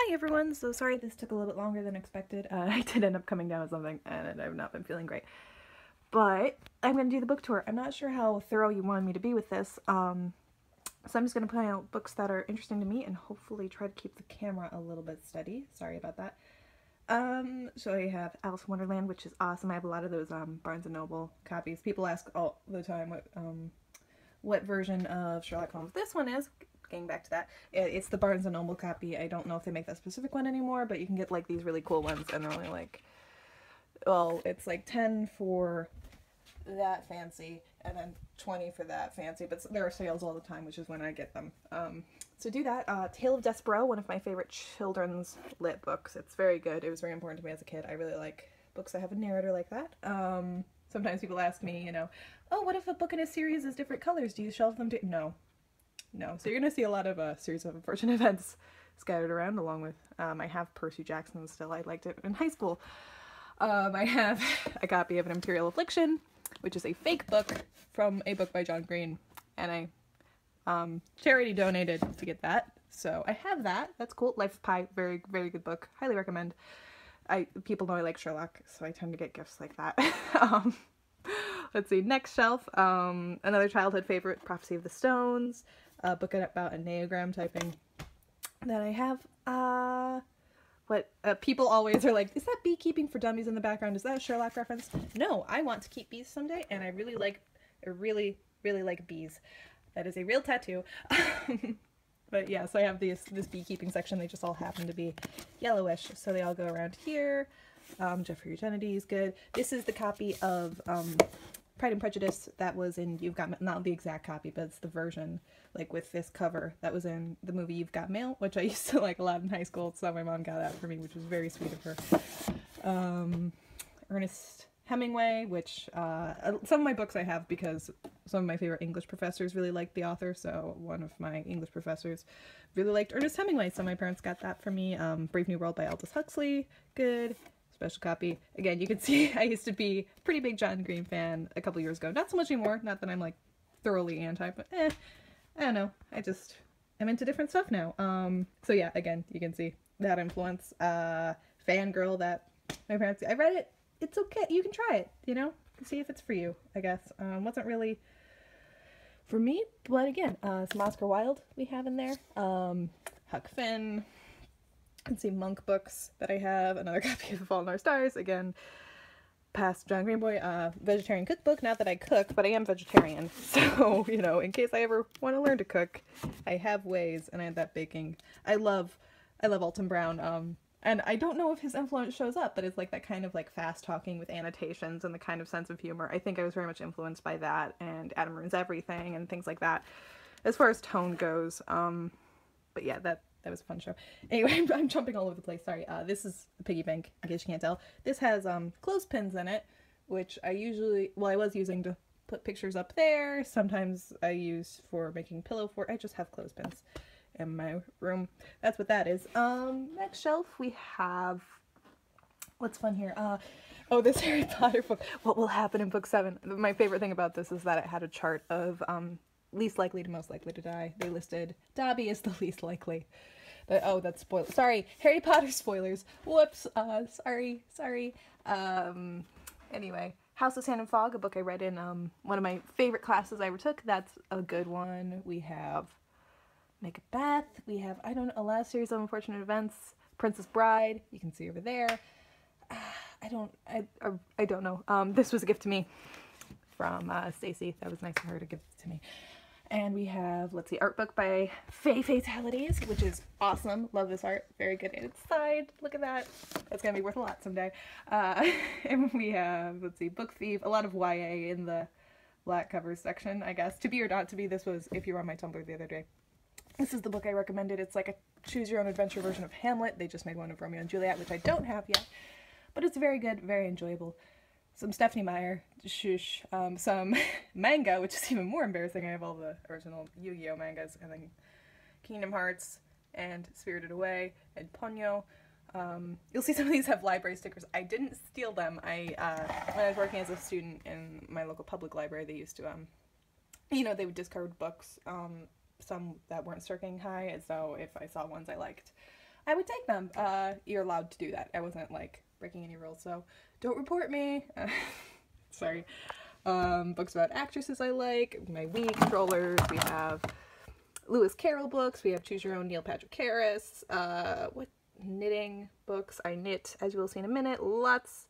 Hi everyone, so sorry this took a little bit longer than expected. Uh, I did end up coming down with something and I've not been feeling great. But I'm going to do the book tour. I'm not sure how thorough you wanted me to be with this. Um, so I'm just going to point out books that are interesting to me and hopefully try to keep the camera a little bit steady. Sorry about that. Um, so I have Alice in Wonderland, which is awesome. I have a lot of those um, Barnes & Noble copies. People ask all the time what um, what version of Sherlock Holmes this one is getting back to that, it's the Barnes & Noble copy. I don't know if they make that specific one anymore, but you can get like these really cool ones and they're only like, well, it's like 10 for that fancy and then 20 for that fancy, but there are sales all the time, which is when I get them. Um, so do that. Uh, Tale of Despereaux, one of my favorite children's lit books. It's very good. It was very important to me as a kid. I really like books that have a narrator like that. Um, sometimes people ask me, you know, oh, what if a book in a series is different colors? Do you shelve them? No, no. So you're going to see a lot of a uh, series of unfortunate events scattered around along with, um, I have Percy Jackson still. I liked it in high school. Um, I have a copy of An Imperial Affliction, which is a fake book from a book by John Green. And I um, charity donated to get that. So I have that. That's cool. Life of Pi, very, very good book. Highly recommend. I People know I like Sherlock, so I tend to get gifts like that. um, let's see, next shelf. Um, another childhood favorite, Prophecy of the Stones a book about enneagram typing that I have. Uh, what uh, people always are like, is that beekeeping for dummies in the background? Is that a Sherlock reference? No, I want to keep bees someday, and I really like, I really, really like bees. That is a real tattoo. but yeah, so I have this this beekeeping section. They just all happen to be yellowish, so they all go around here. Um, Jeffrey Eugenides is good. This is the copy of um, Pride and Prejudice that was in You've Got not the exact copy, but it's the version like with this cover that was in the movie You've Got Mail, which I used to like a lot in high school. So my mom got that for me, which was very sweet of her. Um, Ernest Hemingway, which uh, some of my books I have because some of my favorite English professors really liked the author. So one of my English professors really liked Ernest Hemingway, so my parents got that for me. Um, Brave New World by Aldous Huxley, good special copy. Again, you can see I used to be a pretty big John Green fan a couple years ago. Not so much anymore. Not that I'm like thoroughly anti, but eh, I don't know. I just am into different stuff now. Um, so yeah, again, you can see that influence. Uh, fangirl that my parents. I read it. It's okay. You can try it. You know, see if it's for you. I guess. Um, wasn't really for me, but again, uh, some Oscar Wilde we have in there. Um, Huck Finn and see monk books that I have. Another copy of in Our Stars. Again, past John Greenboy, uh, vegetarian cookbook. Not that I cook, but I am vegetarian. So, you know, in case I ever want to learn to cook, I have ways and I have that baking. I love, I love Alton Brown. Um, and I don't know if his influence shows up, but it's like that kind of like fast talking with annotations and the kind of sense of humor. I think I was very much influenced by that and Adam Ruins Everything and things like that as far as tone goes. Um, but yeah, that that was a fun show. Anyway, I'm, I'm jumping all over the place. Sorry. Uh, this is a piggy bank, in case you can't tell. This has um, clothespins in it, which I usually, well, I was using to put pictures up there. Sometimes I use for making pillow fort. I just have clothespins in my room. That's what that is. Um, next shelf we have, what's fun here? Uh, oh, this Harry Potter book. What will happen in book seven? My favorite thing about this is that it had a chart of um, least likely to most likely to die. They listed Dobby as the least likely. But, oh, that's spoil. Sorry, Harry Potter spoilers. Whoops. Uh, sorry, sorry. Um, anyway, House of Sand and Fog, a book I read in um one of my favorite classes I ever took. That's a good one. We have Macbeth. We have I don't know a last series of unfortunate events. Princess Bride. You can see over there. Uh, I don't I, I I don't know. Um, this was a gift to me from uh, Stacy. That was nice of her to give to me. And we have, let's see, art book by Fay Fatalities, which is awesome. Love this art. Very good inside. Look at that. That's going to be worth a lot someday. Uh, and we have, let's see, Book Thief. A lot of YA in the black covers section, I guess. To be or not to be, this was, if you were on my Tumblr the other day. This is the book I recommended. It's like a choose your own adventure version of Hamlet. They just made one of Romeo and Juliet, which I don't have yet. But it's very good, very enjoyable some Stephenie Meyer, shush, um, some manga, which is even more embarrassing. I have all the original Yu-Gi-Oh mangas, and then Kingdom Hearts, and Spirited Away, and Ponyo. Um, you'll see some of these have library stickers. I didn't steal them. I uh, when I was working as a student in my local public library, they used to, um, you know, they would discard books, um, some that weren't circling high, so if I saw ones I liked, I would take them. Uh, you're allowed to do that. I wasn't like breaking any rules, so don't report me. sorry. Um, books about actresses I like, my Wii controllers. We have Lewis Carroll books. We have Choose Your Own Neil Patrick Harris. Uh, what knitting books? I knit, as you will see in a minute. Lots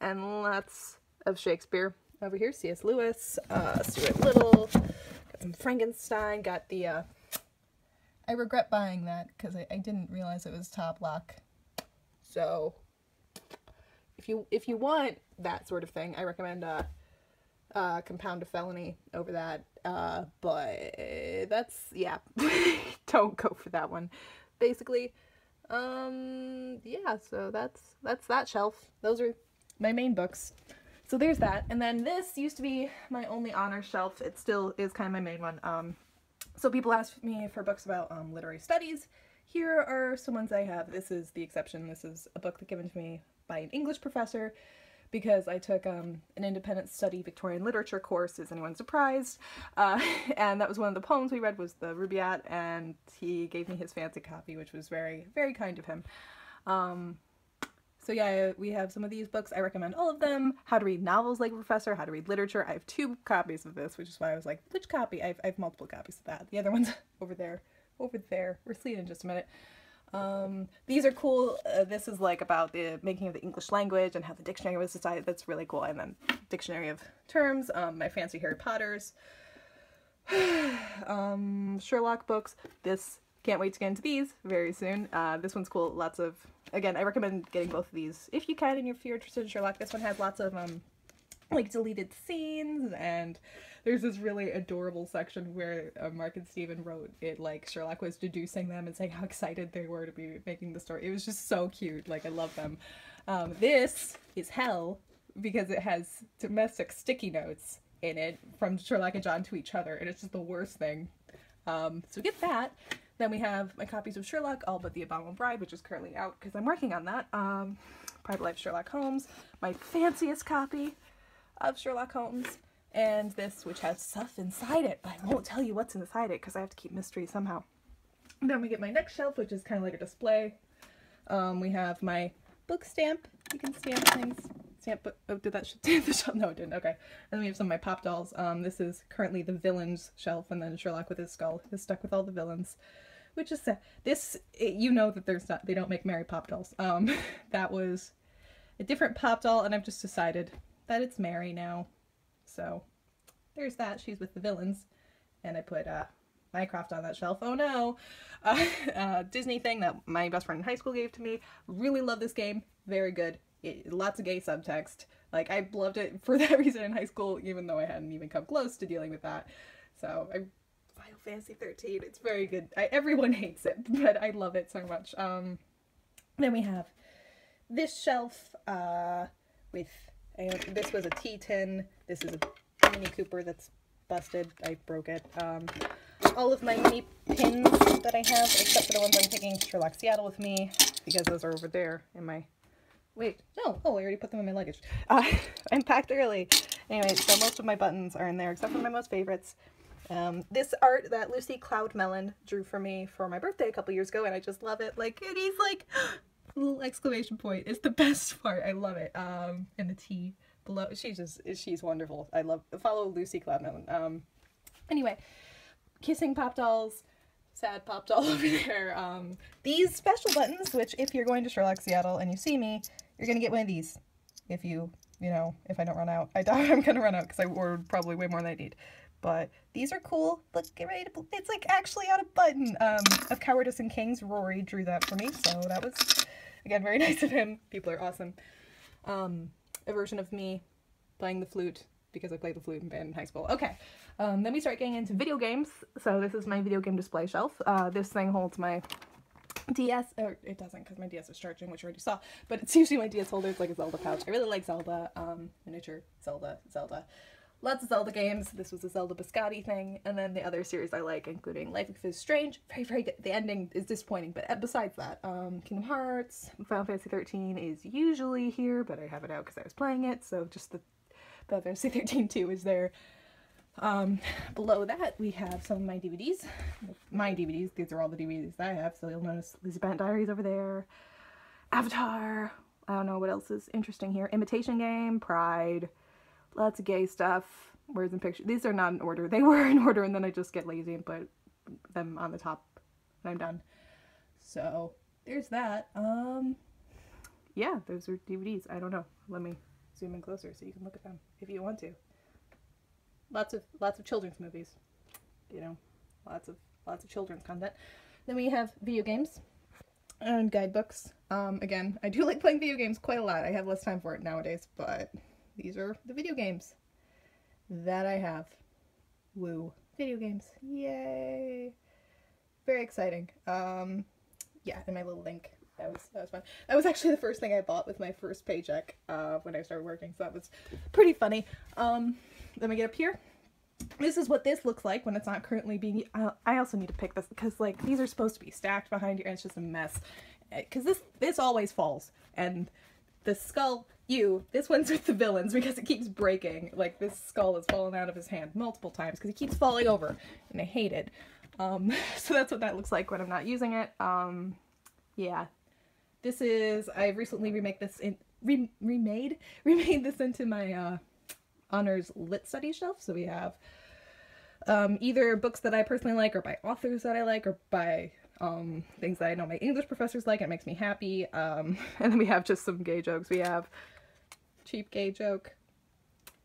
and lots of Shakespeare. Over here, C.S. Lewis, uh, Stuart Little, got some Frankenstein, got the, uh, I regret buying that because I, I didn't realize it was top lock. So, if you, if you want that sort of thing, I recommend, uh, uh, Compound a Felony over that. Uh, but that's, yeah, don't go for that one. Basically, um, yeah, so that's, that's that shelf. Those are my main books. So there's that. And then this used to be my only honor shelf. It still is kind of my main one. Um, so people ask me for books about um, literary studies. Here are some ones I have. This is the exception. This is a book that given to me by an English professor because I took um, an independent study Victorian literature course, is anyone surprised? Uh, and that was one of the poems we read was the Rubaiyat, and he gave me his fancy copy, which was very, very kind of him. Um, so yeah, we have some of these books. I recommend all of them. How to read novels like professor, how to read literature. I have two copies of this, which is why I was like, which copy? I have, I have multiple copies of that. The other one's over there, over there. We'll see it in just a minute. Um, these are cool. Uh, this is like about the making of the English language and how the dictionary was decided. That's really cool. And then dictionary of terms, um, my fancy Harry Potters, um, Sherlock books. This, can't wait to get into these very soon. Uh, this one's cool. Lots of, again, I recommend getting both of these if you can and if you're interested in Sherlock. This one has lots of, um, like deleted scenes and there's this really adorable section where uh, Mark and Steven wrote it like Sherlock was deducing them and saying how excited they were to be making the story. It was just so cute. Like I love them. Um, this is hell because it has domestic sticky notes in it from Sherlock and John to each other, and it's just the worst thing. Um, so get that. Then we have my copies of Sherlock, all but The Abominable Bride, which is currently out because I'm working on that. Um, Private Life Sherlock Holmes, my fanciest copy of Sherlock Holmes, and this, which has stuff inside it, but I won't tell you what's inside it because I have to keep mystery somehow. And then we get my next shelf, which is kind of like a display. Um, we have my book stamp. You can stamp things. Stamp, but oh, did that stamp the shelf? No, it didn't. Okay. And then we have some of my pop dolls. Um, this is currently the villains shelf, and then Sherlock with his skull is stuck with all the villains, which is sad. This, it, you know that there's not, they don't make Mary pop dolls. Um, that was a different pop doll, and I've just decided that it's Mary now. So there's that. She's with the villains. And I put uh, Minecraft on that shelf. Oh no! Uh, uh, Disney thing that my best friend in high school gave to me. Really love this game. Very good. It, lots of gay subtext. Like, I loved it for that reason in high school, even though I hadn't even come close to dealing with that. So, I, Final Fantasy 13, it's very good. I, everyone hates it, but I love it so much. Um, then we have this shelf uh, with and this was a T10. This is a Mini Cooper that's busted. I broke it. Um, all of my mini pins that I have, except for the ones I'm taking to Sherlock Seattle with me, because those are over there in my... Wait, no. Oh, I already put them in my luggage. Uh, I'm packed early. Anyway, so most of my buttons are in there, except for my most favorites. Um, this art that Lucy Cloudmelon drew for me for my birthday a couple years ago, and I just love it. Like, and he's like, little exclamation point. is the best part. I love it. Um, and the T below. She's just, she's wonderful. I love, follow Lucy Cloudmelon. Um, anyway, kissing pop dolls, sad pop doll over there. Um, these special buttons, which if you're going to Sherlock Seattle and you see me, you're going to get one of these. If you, you know, if I don't run out. I doubt I'm to run out because I ordered probably way more than I need. But these are cool. Look, get ready to, it's like actually on a button. Um, of Cowardice and Kings, Rory drew that for me, so that was Again, very nice of him. People are awesome. Um, a version of me playing the flute because I played the flute in band in high school. Okay, um, then we start getting into video games. So this is my video game display shelf. Uh, this thing holds my DS, or it doesn't because my DS is charging, which you already saw, but it's usually my DS holder. It's like a Zelda pouch. I really like Zelda, um, miniature Zelda, Zelda lots of Zelda games. This was a Zelda Biscotti thing. And then the other series I like, including Life is Strange. Very, very good. The ending is disappointing, but uh, besides that, um, Kingdom Hearts, Final Fantasy 13 is usually here, but I have it out because I was playing it, so just the Final Fantasy 13 2 is there. Um, below that, we have some of my DVDs. My DVDs, these are all the DVDs that I have, so you'll notice Lizzie Bennet Diaries over there, Avatar, I don't know what else is interesting here, Imitation Game, Pride, lots of gay stuff, words and pictures. These are not in order. They were in order, and then I just get lazy and put them on the top and I'm done. So, there's that. Um, yeah, those are DVDs. I don't know. Let me zoom in closer so you can look at them if you want to lots of lots of children's movies. You know, lots of lots of children's content. Then we have video games and guidebooks. Um, again, I do like playing video games quite a lot. I have less time for it nowadays, but these are the video games that I have. Woo. Video games. Yay. Very exciting. Um, yeah, and my little link. That was, that was fun. That was actually the first thing I bought with my first paycheck uh, when I started working, so that was pretty funny. Um, let me get up here. This is what this looks like when it's not currently being, I, also need to pick this because like these are supposed to be stacked behind you and it's just a mess. Because this, this always falls and the skull, you, this one's with the villains because it keeps breaking. Like this skull has fallen out of his hand multiple times because he keeps falling over and I hate it. Um, so that's what that looks like when I'm not using it. Um, yeah. This is, I recently remake this in, re remade, remade this into my, uh, honors lit study shelf. So we have um, either books that I personally like or by authors that I like or by um, things that I know my English professors like. It makes me happy. Um, and then we have just some gay jokes. We have cheap gay joke,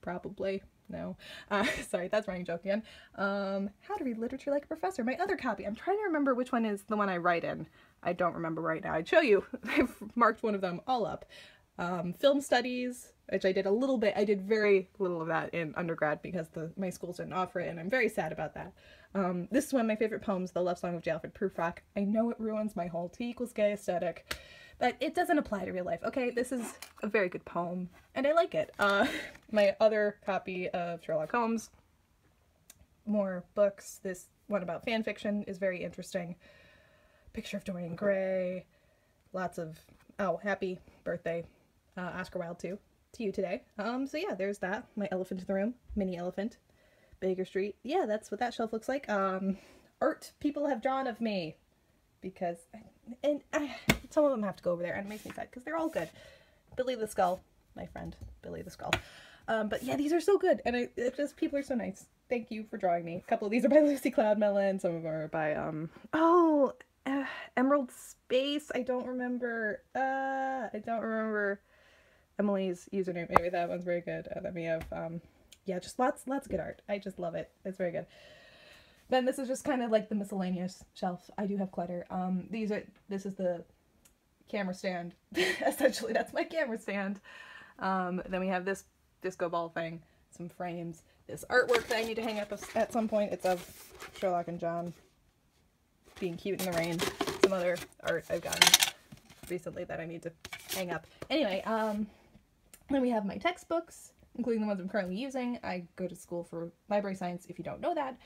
probably. No. Uh, sorry, that's running joke again. Um, how to read literature like a professor. My other copy. I'm trying to remember which one is the one I write in. I don't remember right now. I'd show you. I've marked one of them all up. Um, film studies, which I did a little bit. I did very little of that in undergrad because the my schools didn't offer it, and I'm very sad about that. Um, this is one of my favorite poems, The Love Song of J. Alfred Prufrock. I know it ruins my whole T equals gay aesthetic, but it doesn't apply to real life. Okay, this is a very good poem, and I like it. Uh, my other copy of Sherlock Holmes, more books. This one about fan fiction is very interesting. Picture of Dorian Gray, lots of, oh, happy birthday, uh, Oscar Wilde too to you today. Um, so yeah, there's that. My elephant in the room, mini elephant, Baker Street. Yeah, that's what that shelf looks like. Um, art people have drawn of me because, and I, some of them have to go over there and it makes me sad because they're all good. Billy the Skull, my friend, Billy the Skull. Um, but yeah, these are so good and it just, people are so nice. Thank you for drawing me. A couple of these are by Lucy Cloudmelon, some of them are by, um, oh, uh, Emerald Space. I don't remember, uh, I don't remember Emily's username. Maybe that one's very good. Then we have, um, yeah, just lots, lots of good art. I just love it. It's very good. Then this is just kind of like the miscellaneous shelf. I do have clutter. Um, these are, this is the camera stand. Essentially, that's my camera stand. Um, then we have this disco ball thing, some frames, this artwork that I need to hang up at some point. It's of Sherlock and John being cute in the rain. Some other art I've gotten recently that I need to hang up. Anyway, um, then we have my textbooks, including the ones I'm currently using. I go to school for library science, if you don't know that.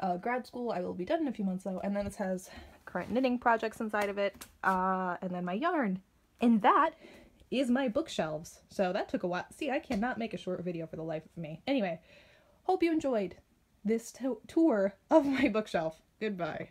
Uh, grad school, I will be done in a few months though. And then this has current knitting projects inside of it. Uh, and then my yarn. And that is my bookshelves. So that took a while. See, I cannot make a short video for the life of me. Anyway, hope you enjoyed this tour of my bookshelf. Goodbye.